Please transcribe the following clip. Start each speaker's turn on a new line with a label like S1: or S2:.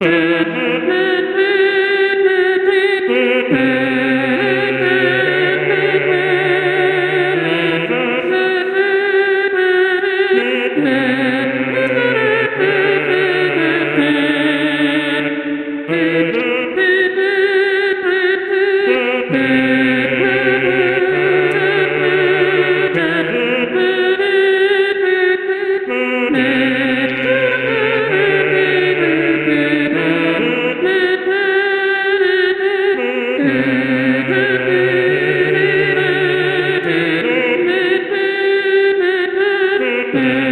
S1: Mm-hmm. Mm-hmm.